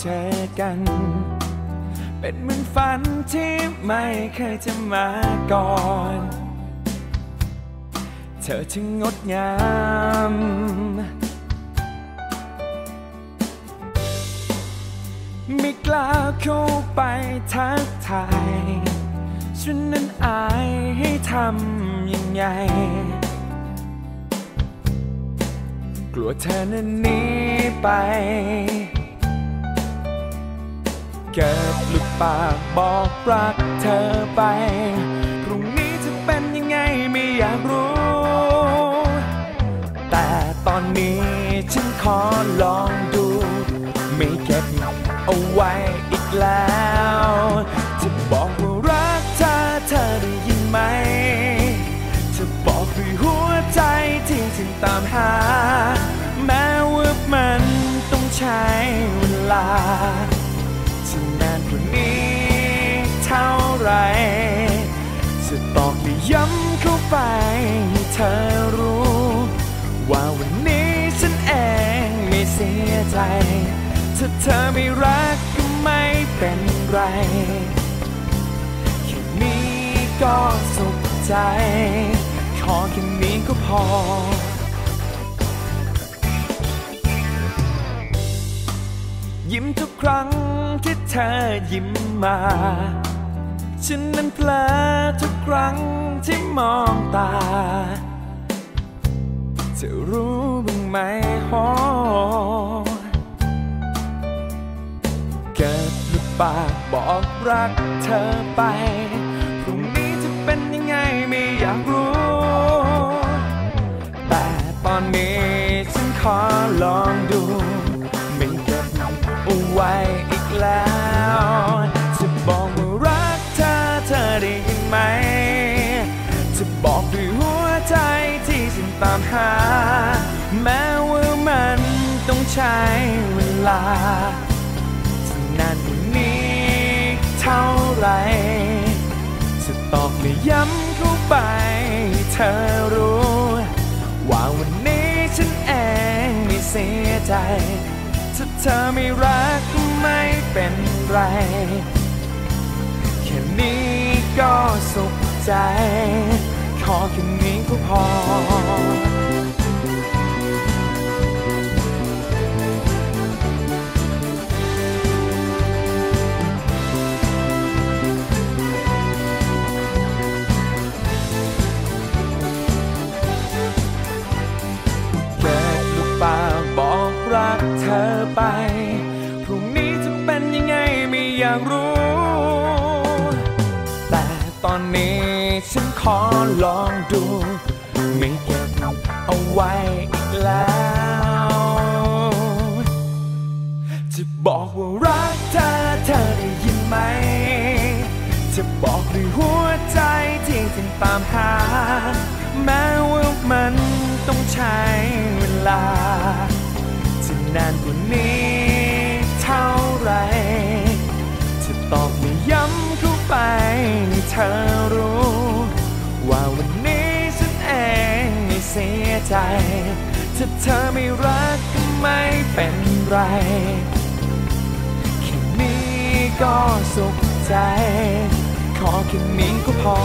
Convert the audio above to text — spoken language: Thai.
เจอกัน เป็นเหมือนฝันที่ไม่เคยจะมาก่อน เธอถึงงดงาม ไม่กล้าเข้าไปทักทายฉันนั้นอายให้ทำยังไง กลัวเธอนั้นหนีไป เกิดหลุดปากบอกรักเธอไป พรุ่งนี้จะเป็นยังไงไม่อยากรู้ แต่ตอนนี้ฉันขอลองดู ไม่เก็บเอาไว้อีกแล้วจะบอกว่ารักเธอเธอได้ยินไหมจะบอกด้วยหัวใจที่ฉันตามหา แม้ว่ามันต้องใช้เวลา ย้ำเข้าไปให้เธอรู้ ว่าวันนี้ฉันเองไม่เสียใจ ถ้าเธอไม่รักก็ไม่เป็นไร แค่นี้ก็สุขใจ ขอแค่นี้ก็พอยิ้มทุกครั้งที่เธอยิ้มมา ฉันนั้นเพลอทุกครั้งที่มองตา จะรู้บ้างไหมฮอเกิดหรือปากบอกรักเธอไป พรุ่งนี้จะเป็นยังไงไม่อยากรู้ แต่ตอนนี้ฉันขอลอง แม้ว่ามันต้องใช้เวลาจะนานกว่านี้เท่าไรจะตอกและย้ำเข้าไป เธอรู้ ว่าวันนี้ฉันเองไม่เสียใจ ถ้าเธอไม่รักก็ไม่เป็นไร แค่นี้ก็สุขใจ ขอแค่นี้ก็พอ บอกรักเธอไป พรุ่งนี้จะเป็นยังไงไม่อยากรู้ แต่ตอนนี้ฉันขอลองดู ไม่เก็บเอาไว้อีกแล้ว จะบอกว่ารักเธอเธอได้ยินไหม จะบอกด้วยหัวใจที่ฉันตามหา แม้ว่ามันต้องใช้เวลา นานกว่านี้เท่าไรจะตอกและย้ำเข้าไปให้เธอรู้ ว่าวันนี้ฉันเองไม่เสียใจถ้าเธอไม่รักก็ไม่เป็นไรแค่นี้ก็สุขใจ ขอแค่นี้ก็พอ